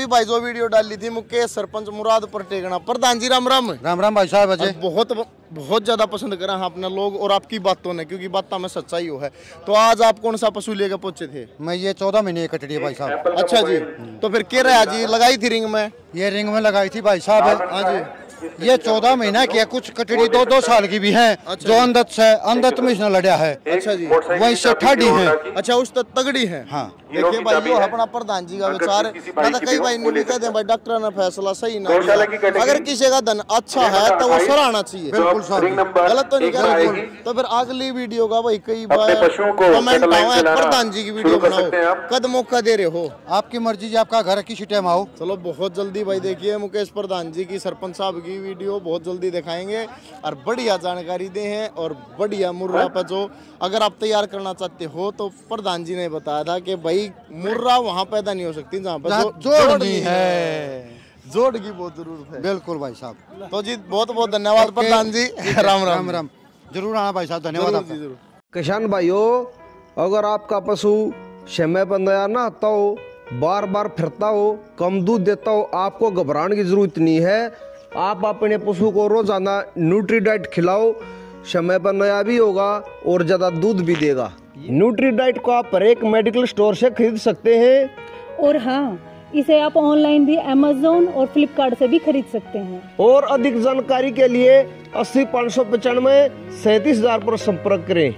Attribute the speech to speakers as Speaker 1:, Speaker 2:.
Speaker 1: अभी भाई जो वीडियो डाली थी मुकेश सरपंच मुरादपुर टेकना। प्रधान जी राम राम।
Speaker 2: राम राम भाई साहब अजय।
Speaker 1: बहुत बहुत ज़्यादा पसंद करा है अपने लोग और आपकी बातों ने क्योंकि बात में सच्चाई हो है। तो आज आप कौन सा पशु लेकर पहुँचे थे?
Speaker 2: मैं ये चौदह महीने की कटड़ी है भाई साहब।
Speaker 1: अच्छा जी तो फिर के रहा जी? लगाई थी रिंग में?
Speaker 2: ये रिंग में लगाई थी भाई साहब।
Speaker 1: हाँ जी।
Speaker 2: ये चौदह महीना की है कुछ कटड़ी दो दो साल की भी है।
Speaker 1: अच्छा
Speaker 2: जो अंदत से अंदत में इसने लड़ा है।
Speaker 1: अच्छा जी।
Speaker 2: वही से ठाडी है।
Speaker 1: अच्छा उस तक तगड़ी है?
Speaker 2: हाँ।
Speaker 1: देखिए भाई अपना प्रधान जी का विचार ना कई भाई नहीं कहते हैं भाई डॉक्टर ने फैसला सही ना अगर किसी का धन अच्छा है तो वो सराहना चाहिए गलत तो नहीं कर रहे तो फिर अगली वीडियो का भाई कई बार कमेंट आवा प्रधान जी की वीडियो बनाओ
Speaker 3: सकते हैं आप।
Speaker 1: कद मौका दे रहे हो
Speaker 2: आपकी मर्ज़ी जी आपका घर किसी टाइम आओ
Speaker 1: चलो बहुत जल्दी भाई देखिए मुकेश प्रधान जी की सरपंच साहब की वीडियो बहुत जल्दी दिखाएँगे और बढ़िया जानकारी दे हैं और बढ़िया मुर्रा पे जो अगर आप तैयार करना चाहते हो तो प्रधान जी ने बताया था कि भाई मुर्रा वहाँ पैदा नहीं हो सकती जहाँ पे
Speaker 2: जहाँ
Speaker 1: जो-
Speaker 2: जोड़
Speaker 1: जोड़नी
Speaker 2: नहीं
Speaker 1: है। जोड़ की बहुत ज़रूरत है।
Speaker 2: बिल्कुल भाई साहब।
Speaker 1: तो जी बहुत बहुत धन्यवाद प्रधान जी। राम
Speaker 2: राम।
Speaker 1: राम
Speaker 2: राम। ज़रूर आना भाई साहब धन्यवाद आपका।
Speaker 4: किसान भाइयों अगर आपका पशु समय पर नया ना आता हो बार बार फिरता हो कम दूध देता हो आपको घबराने की ज़रूरत नहीं है। आप अपने पशु को रोज़ाना न्यूट्री डाइट खिलाओ समय पर नया भी होगा और ज़्यादा दूध भी देगा। न्यूट्री डाइट को आप हर एक मेडिकल स्टोर से खरीद सकते हैं।
Speaker 5: और हाँ इसे आप ऑनलाइन भी अमेजोन और फ्लिपकार्ट से भी खरीद सकते हैं।
Speaker 4: और अधिक जानकारी के लिए अस्सी पाँच सौ पचानवे सैतीस हज़ार आरोप संपर्क करें।